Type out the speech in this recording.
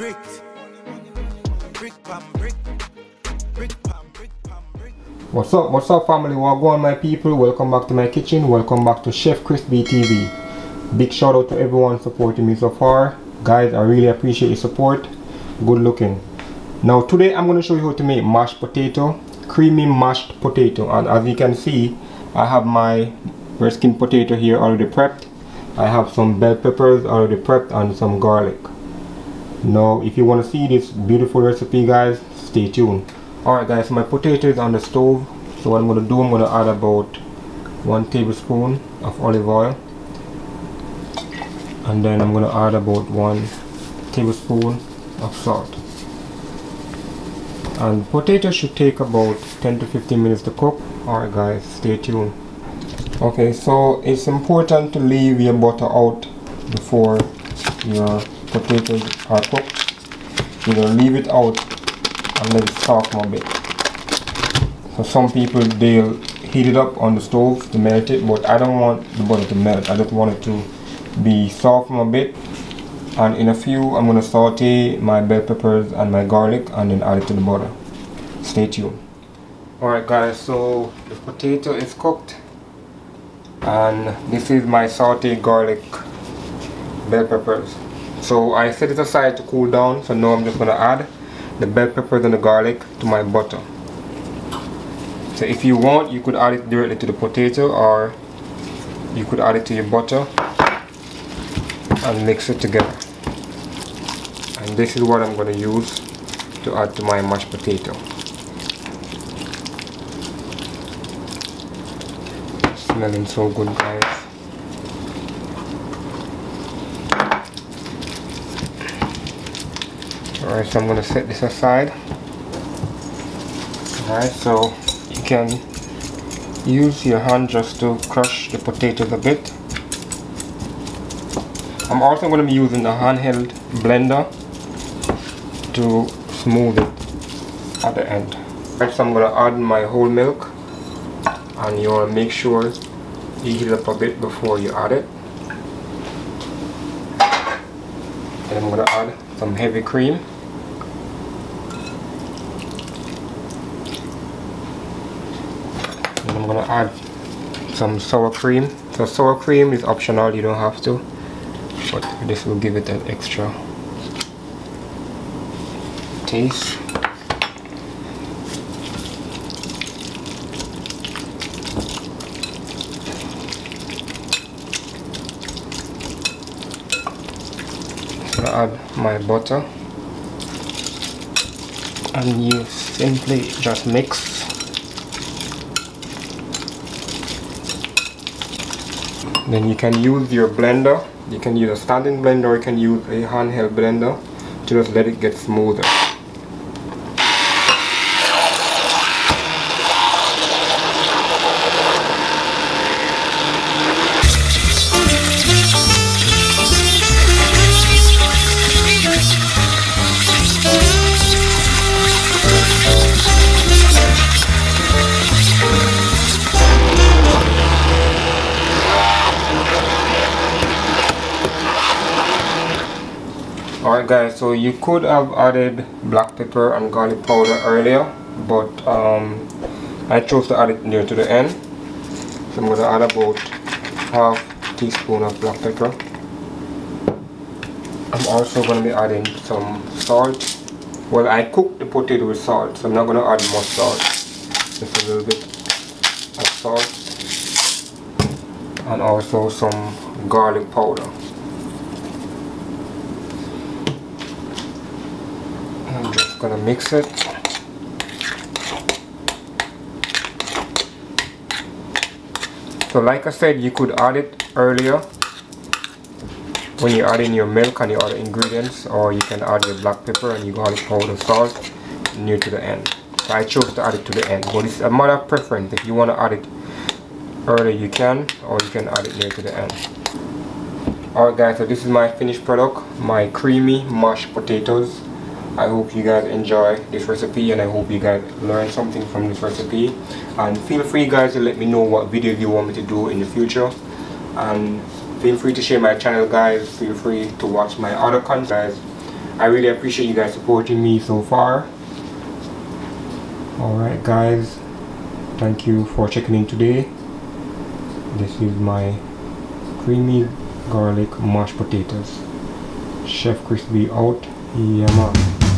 bricks. Brick pam brick. Brick pam brick pam brick. What's up, what's up family? What's going my people? Welcome back to my kitchen. Welcome back to Chef ChrisB TV. Big shout out to everyone supporting me so far. Guys, I really appreciate your support. Good looking. Now today I'm going to show you how to make mashed potato, creamy mashed potato. And as you can see, I have my red skin potato here already prepped. I have some bell peppers already prepped and some garlic. Now if you want to see this beautiful recipe guys, stay tuned. Alright guys, so my potato is on the stove. So what I'm going to do, I'm going to add about one tablespoon of olive oil. And then I'm going to add about one tablespoon of salt. And potato should take about 10 to 15 minutes to cook. Alright guys, stay tuned. Okay, so it's important to leave your butter out before your potatoes are cooked. You're to leave it out and let it soften a bit. So some people they'll heat it up on the stove to melt it, but I don't want the butter to melt. I just want it to be softened a bit. And in a few, I'm gonna saute my bell peppers and my garlic and then add it to the butter. Stay tuned. Alright guys, so the potato is cooked. And this is my sauteed garlic bell peppers. So I set it aside to cool down, so now I'm just gonna add the bell peppers and the garlic to my butter. So if you want, you could add it directly to the potato or you could add it to your butter and mix it together. And this is what I'm going to use to add to my mashed potato. Smelling so good guys. Alright, so I'm going to set this aside. Alright, so you can use your hand just to crush the potatoes a bit. I'm also going to be using the handheld blender to smooth it at the end. Alright, so I'm going to add my whole milk and you want to make sure you heat up a bit before you add it. And I'm going to add some heavy cream. And I'm gonna add some sour cream. So sour cream is optional, you don't have to. But this will give it an extra taste. Add my butter and you simply just mix then you can use your blender. You can use a standing blender or you can use a handheld blender. To just let it get smoother guys, so you could have added black pepper and garlic powder earlier, but um, I chose to add it near to the end. So I'm going to add about half teaspoon of black pepper. I'm also going to be adding some salt. Well, I cooked the potato with salt, so I'm not going to add more salt. Just a little bit of salt. And also some garlic powder. I'm just gonna mix it. So like I said, you could add it earlier when you add in your milk and your other ingredients or you can add your black pepper and your garlic powder salt near to the end. So I chose to add it to the end, but it's a matter of preference. If you want to add it earlier you can or you can add it near to the end. Alright guys, so this is my finished product, my creamy mashed potatoes. I hope you guys enjoy this recipe and I hope you guys learn something from this recipe. And feel free guys to let me know what video you want me to do in the future. And feel free to share my channel guys. Feel free to watch my other content guys. I really appreciate you guys supporting me so far. Alright guys. Thank you for checking in today. This is my creamy garlic mashed potatoes. Chef ChrisB out 一爷们